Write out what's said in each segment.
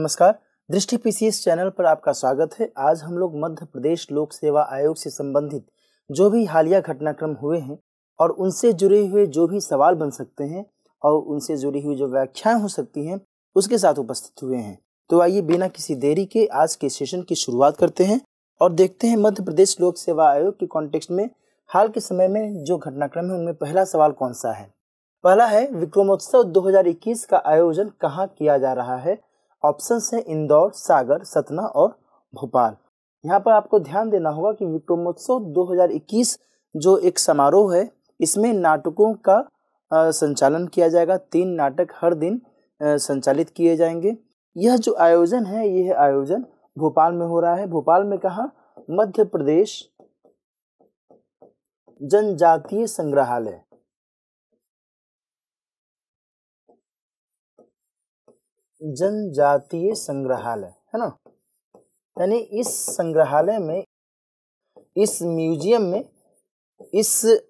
नमस्कार। दृष्टि PCS channel पर आपका स्वागत है। आज हम लोग मध्य प्रदेश लोक सेवा आयोग से संबंधित जो भी हालिया घटनाक्रम हुए हैं और उनसे जुड़े हुए जो भी सवाल बन सकते हैं और उनसे जुड़ी हुई जो व्याख्याएँ हो सकती हैं, उसके साथ उपस्थित हुए हैं। तो आइए बिना किसी देरी के आज के सेशन की शुरुआत करते हैं और देखते हैं मध्य प्रदेश लोक सेवा आयोग के कॉन्टेक्स्ट में हाल के समय में जो घटनाक्रम है, उनमें पहला सवाल कौन सा है? पहला है, विक्रमोत्सव 2021 का आयोजन कहाँ किया जा रहा है? ऑप्शन है इंदौर, सागर, सतना और भोपाल। यहाँ पर आपको ध्यान देना होगा कि विक्रमोत्सव 2021 जो एक समारोह है, इसमें नाटकों का संचालन किया जाएगा। तीन नाटक हर दिन संचालित किए जाएँगे। यह जो आयोजन है, यह आयोजन भोपाल में हो रहा है। भोपाल में कहा, मध्य प्रदेश जनजातीय संग्रहालय। जनजातीय संग्रहालय, है ना? यानी इस संग्रहालय में, इस म्यूज़ियम में, इस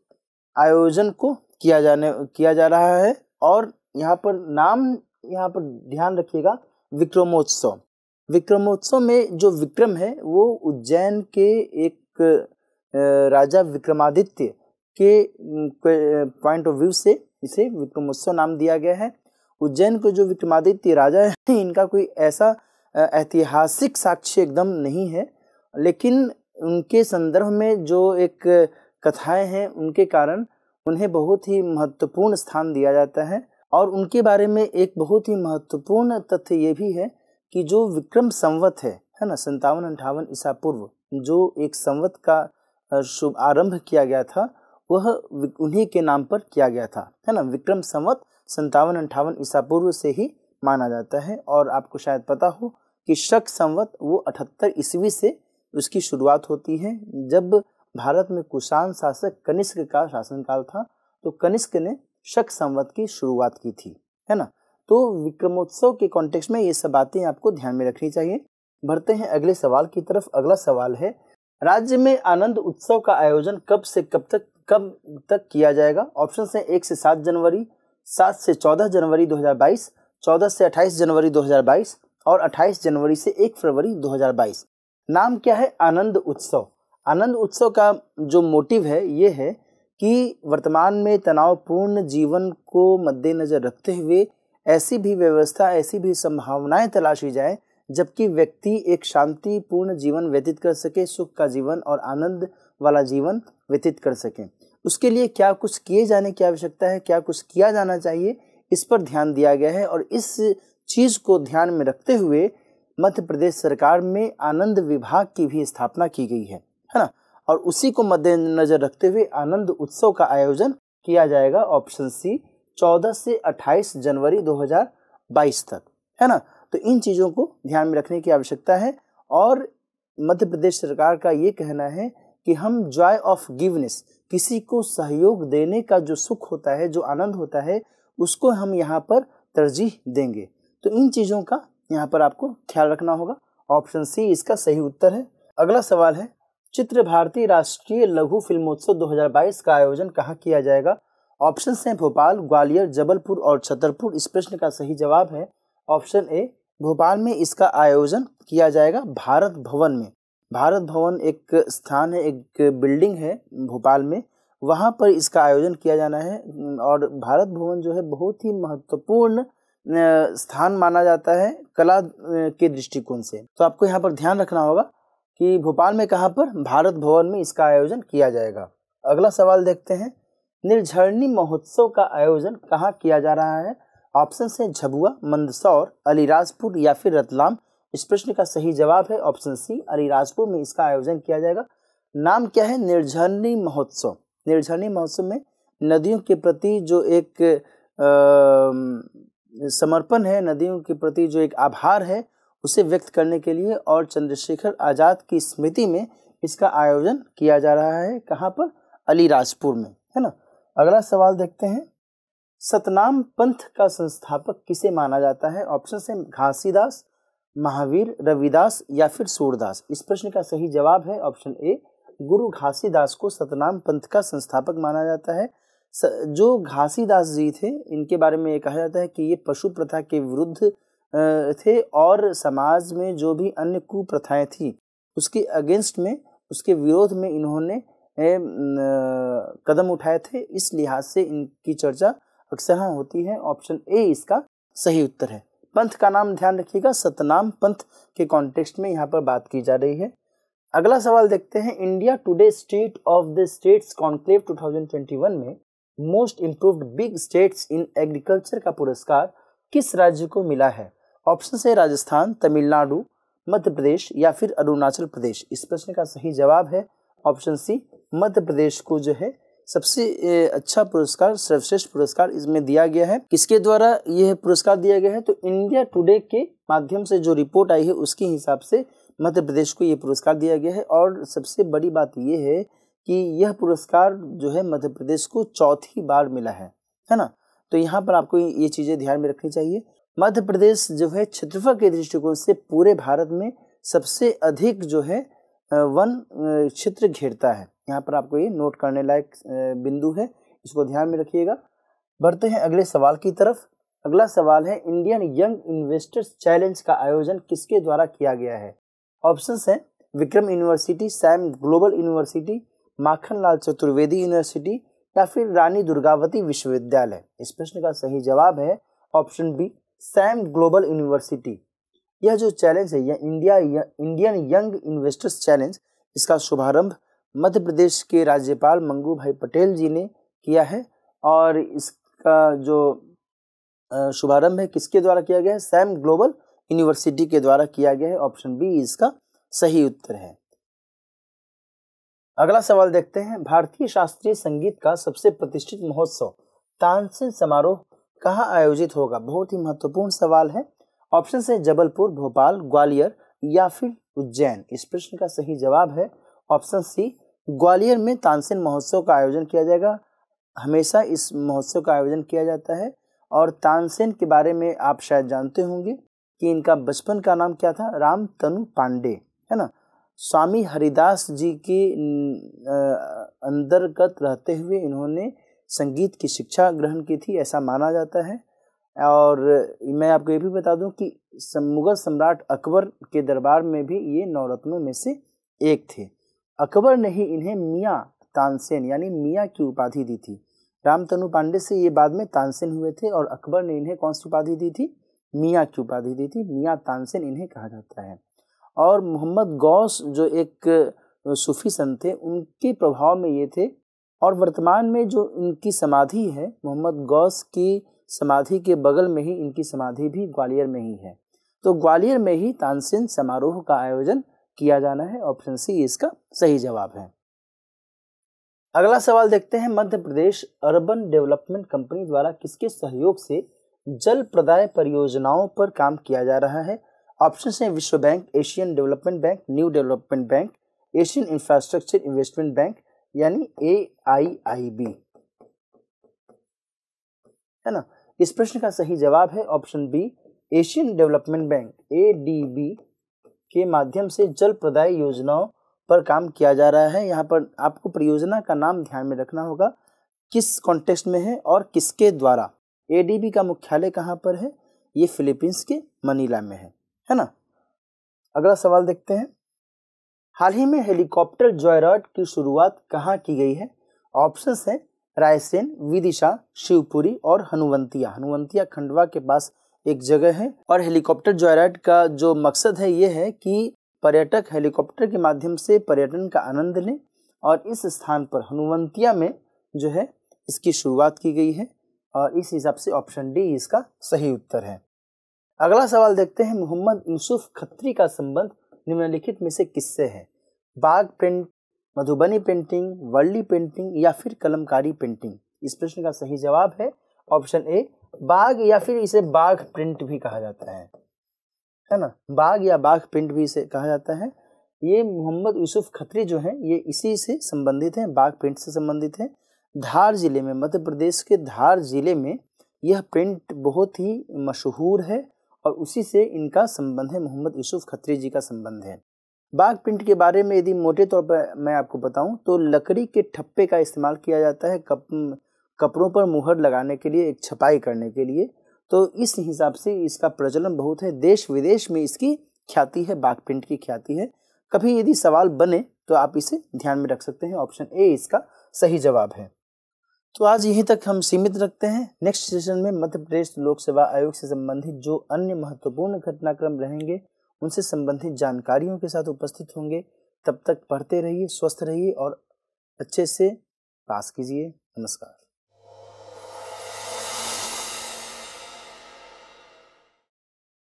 आयोजन को किया जाने, किया जा रहा है और यहाँ पर नाम यहाँ पर ध्यान रखिएगा, विक्रमोत्सव। विक्रमोत्सव में जो विक्रम है, वो उज्जैन के एक राजा विक्रमादित्य के पॉइंट ऑफ़ व्यू से, इसे विक्रमोत्सव नाम दिया गया है। उज्जैन के जो विक्रमादित्य राजा हैं, इनका कोई ऐसा ऐतिहासिक साक्ष्य एकदम नहीं है। लेकिन उनके संदर्भ में जो एक कथाएँ हैं, उनके कारण उन्हें बहुत ही महत्वपूर्ण स्थान दिया जाता है। और उनके बारे में एक बहुत ही महत्वपूर्ण तथ्य ये भी है कि जो विक्रम संवत है है ना संतावन अंठावन ईसा पूर्व, जो एक संवत का शुभ आरंभ किया गया था, वह उन्हीं के नाम पर किया गया था, है ना, विक्रम संवत संतावन अंठावन ईसा पूर्व से ही माना जाता है और आपको शायद पता हो कि शक संवत वो अठहत्तर ईस्वी से उसकी शुरुआत होती है। जब भारत में कुषाण शासक कनिष्क का शासनकाल था तो कनिष्क ने शक संवत की शुरुआत की थी, है ना? तो विक्रमोत्सव के कॉन्टेक्स्ट में ये सब बातें आपको ध्यान में रखनी चाहिए। बढ़ते हैं अगले सवाल की तरफ़। अगला सवाल है, राज्य में आनंद उत्सव का आयोजन कब से कब तक कब तक किया जाएगा? ऑप्शन है एक से सात जनवरी सात से चौदह जनवरी 2022, चौदह से अट्ठाईस जनवरी 2022 और अट्ठाईस जनवरी से एक फरवरी 2022। नाम क्या है? आनंद उत्सव। आनंद उत्सव का जो मोटिव है ये है कि वर्तमान में तनावपूर्ण जीवन को मद्देनजर रखते हुए ऐसी भी व्यवस्था ऐसी भी संभावनाएँ तलाशी जाए जबकि व्यक्ति एक शांतिपूर्ण जीवन व्यतीत कर सके सुख का जीवन और आनंद वाला जीवन व्यतीत कर सके। उसके लिए क्या कुछ किए जाने की आवश्यकता है, क्या कुछ किया जाना चाहिए, इस पर ध्यान दिया गया है और इस चीज़ को ध्यान में रखते हुए मध्य प्रदेश सरकार में आनंद विभाग की भी स्थापना की गई है है ना? और उसी को मद्देनजर रखते हुए आनंद उत्सव का आयोजन किया जाएगा ऑप्शन सी 14 से 28 जनवरी 2022 तक, है ना? तो इन चीज़ों को ध्यान में रखने की आवश्यकता है और मध्य प्रदेश सरकार का ये कहना है कि हम जॉय ऑफ़ गिवनेस किसी को सहयोग देने का जो सुख होता है, जो आनंद होता है, उसको हम यहाँ पर तरजीह देंगे। तो इन चीज़ों का यहाँ पर आपको ख्याल रखना होगा। ऑप्शन सी इसका सही उत्तर है। अगला सवाल है, चित्र भारती राष्ट्रीय लघु फिल्मोत्सव 2022 का आयोजन कहाँ किया जाएगा? ऑप्शन हैं भोपाल, ग्वालियर, जबलपुर और छतरपुर। इस प्रश्न का सही जवाब है। ऑप्शन ए भोपाल में इसका आयोजन किया जाएगा भारत भवन में। भारत भवन एक स्थान है, एक बिल्डिंग है भोपाल में। वहाँ पर इसका आयोजन किया जाना है और भारत भवन जो है बहुत ही महत्वपूर्ण स्थान माना जाता है कला के दृष्टिकोण से। तो आपको यहाँ पर ध्यान रखना होगा कि भोपाल में कहाँ पर भारत भवन में इसका आयोजन किया जाएगा। अगला सवाल देखते हैं। निर्झरणी महोत्सव का आयोजन कहाँ किया जा रहा है? ऑप्शन है झबुआ, मंदसौर, अलीराजपुर या फिर रतलाम। इस प्रश्न का सही जवाब है ऑप्शन सी, अलीराजपुर में इसका आयोजन किया जाएगा। नाम क्या है? निर्झरणी महोत्सव। निर्झरणी महोत्सव में नदियों के प्रति जो एक समर्पण है, नदियों के प्रति जो एक आभार है, उसे व्यक्त करने के लिए और चंद्रशेखर आज़ाद की स्मृति में इसका आयोजन किया जा रहा है कहाँ पर? अलीराजपुर में, है ना? अगला सवाल देखते हैं। सतनाम पंथ का संस्थापक किसे माना जाता है? ऑप्शन से घासीदास महावीर, रविदास या फिर सूरदास? इस प्रश्न का सही जवाब है ऑप्शन ए, गुरु घासीदास को सतनाम पंथ का संस्थापक माना जाता है। जो घासीदास जी थे, इनके बारे में ये कहा जाता है कि ये पशु प्रथा के विरुद्ध थे और समाज में जो भी अन्य कुप्रथाएँ थी, उसके अगेंस्ट में, उसके विरोध में इन्होंने कदम उठाए थे। इस लिहाज से इनकी चर्चा अक्सर होती है। ऑप्शन ए इसका सही उत्तर है। पंथ का नाम ध्यान रखिएगा। सतनाम पंथ के कॉन्टेक्स्ट में यहाँ पर बात की जा रही है। अगला सवाल देखते हैं। India Today State of the States conclave 2021 में most improved big states in agriculture का पुरस्कार किस राज्य को मिला है? ऑप्शन से राजस्थान, तमिलनाडु, मध्य प्रदेश या फिर अरुणाचल प्रदेश। इस प्रश्न का सही जवाब है। ऑप्शन सी मध्य प्रदेश को जो है सबसे अच्छा पुरस्कार, सर्वश्रेष्ठ पुरस्कार इसमें दिया गया है। किसके द्वारा यह पुरस्कार दिया गया है? तो इंडिया टुडे के माध्यम से जो रिपोर्ट आई है, उसके हिसाब से मध्य प्रदेश को ये पुरस्कार दिया गया है। और सबसे बड़ी बात यह है कि यह पुरस्कार जो है मध्य प्रदेश को चौथी बार मिला है है ना? तो यहाँ पर आपको ये चीज़ें ध्यान में रखनी चाहिए। मध्य प्रदेश जो है क्षेत्रफल के दृष्टिकोण से पूरे भारत में सबसे अधिक जो है वन क्षेत्र घेरता है। यहाँ पर आपको ये नोट करने लायक बिंदु है, इसको ध्यान में रखिएगा। बढ़ते हैं अगले सवाल की तरफ़। अगला सवाल है इंडियन यंग इन्वेस्टर्स चैलेंज का आयोजन किसके द्वारा किया गया है? ऑप्शन है Vikram university Sam Global university Makhan Lal Chaturvedi university या फिर रानी दुर्गावती विश्वविद्यालय? इस प्रश्न का सही जवाब है option B Sam Global university यह जो चैलेंज है, यह India Indian young investors challenge इसका शुभारंभ मध्य प्रदेश के राज्यपाल मंगू भाई पटेल जी ने किया है और इसका जो शुभारंभ है, किसके द्वारा किया गया है? सैम ग्लोबल यूनिवर्सिटी के द्वारा किया गया है। ऑप्शन बी, इसका सही उत्तर है। अगला सवाल देखते हैं। भारतीय शास्त्रीय संगीत का सबसे प्रतिष्ठित महोत्सव, तानसेन समारोह कहाँ आयोजित होगा? बहुत ही महत्वपूर्ण सवाल है। ऑप्शन है जबलपुर, भोपाल, ग्वालियर या फिर उज्जैन। इस प्रश्न का सही जवाब है ऑप्शन सी ग्वालियर में तानसेन महोत्सव का आयोजन किया जाएगा। हमेशा इस महोत्सव का आयोजन किया जाता है और तानसेन के बारे में आप शायद जानते होंगे कि इनका बचपन का नाम क्या था? राम तनु पांडे, है ना? स्वामी हरिदास जी के अंतर्गत रहते हुए इन्होंने संगीत की शिक्षा ग्रहण की थी, ऐसा माना जाता है। और मैं आपको ये भी बता दूँ कि मुगल सम्राट अकबर के दरबार में भी ये नवरत्नों में से एक थे। अकबर ने ही इन्हें मियाँ तानसेन, यानी मियाँ की उपाधि दी थी। रामतनु पांडे से ये बाद में तानसेन हुए थे और अकबर ने इन्हें कौन सी उपाधि दी थी? मियाँ की उपाधि दी थी। मियाँ तानसेन इन्हें कहा जाता है। और मोहम्मद गौस जो एक सूफी संत थे, उनके प्रभाव में ये थे और वर्तमान में जो इनकी समाधि है, मोहम्मद गौस की समाधि के बगल में ही इनकी समाधि भी ग्वालियर में ही है। तो ग्वालियर में ही तानसेन समारोह का आयोजन किया जाना है ऑप्शन सी इसका सही जवाब है। अगला सवाल देखते हैं, Madhya Pradesh urban development company द्वारा किसके सहयोग से जल प्रदाय परियोजनाओं पर काम किया जा रहा है? ऑप्शन है विश्व bank Asian development bank new development bank Asian infrastructure investment bank यानी ए आई आई बी है ना? इस प्रश्न का सही जवाब है option B Asian development bank A D B के माध्यम से जल प्रदाय योजनाओं पर काम किया जा रहा है। यहाँ पर आपको परियोजना का नाम ध्यान में रखना होगा। किस कॉन्टेक्स्ट में है और किसके द्वारा? एडीबी का मुख्यालय कहाँ पर है? ये फिलीपींस के मनीला में है है ना? अगला सवाल देखते हैं। हाल ही में हेलीकॉप्टर जॉयराइड की शुरुआत कहाँ की गई है? ऑप्शन है रायसेन, विदिशा, शिवपुरी और हनुवंतिया। हनुवंतिया खंडवा के पास एक जगह है और हेलीकॉप्टर जॉयराइड का जो मकसद है ये है कि पर्यटक हेलीकॉप्टर के माध्यम से पर्यटन का आनंद लें और इस स्थान पर हनुवंतिया में जो है इसकी शुरुआत की गई है और इस हिसाब से ऑप्शन डी इसका सही उत्तर है। अगला सवाल देखते हैं मोहम्मद यूसुफ खत्री का संबंध निम्नलिखित में से किससे है? Bagh print Madhubani painting, Warli painting या फिर कलमकारी पेंटिंग? इस प्रश्न का सही जवाब है ऑप्शन ए बाग या फिर इसे बाघ प्रिंट भी कहा जाता है है ना? बाघ या बाघ प्रिंट भी इसे कहा जाता है। ये मोहम्मद यूसुफ खत्री जो है, ये इसी से संबंधित है, बाघ प्रिंट से संबंधित है। धार ज़िले में, मध्य प्रदेश के धार ज़िले में यह प्रिंट बहुत ही मशहूर है और उसी से इनका संबंध है, मोहम्मद यूसुफ खत्री जी का संबंध है। बाघ प्रिंट के बारे में यदि मोटे तौर पर मैं आपको बताऊँ तो लकड़ी के ठप्पे का इस्तेमाल किया जाता है, कप कपड़ों पर मुहर लगाने के लिए, एक छपाई करने के लिए। तो इस हिसाब से इसका प्रचलन बहुत है। देश विदेश में इसकी ख्याति है बाघ प्रिंट की ख्याति है। कभी यदि सवाल बने तो आप इसे ध्यान में रख सकते हैं। ऑप्शन ए, इसका सही जवाब है। तो आज यहीं तक हम सीमित रखते हैं। नेक्स्ट सेशन में मध्य प्रदेश लोक सेवा आयोग से संबंधित जो अन्य महत्वपूर्ण घटनाक्रम रहेंगे, उनसे संबंधित जानकारियों के साथ उपस्थित होंगे। तब तक पढ़ते रहिए, स्वस्थ रहिए और अच्छे से पास कीजिए। नमस्कार।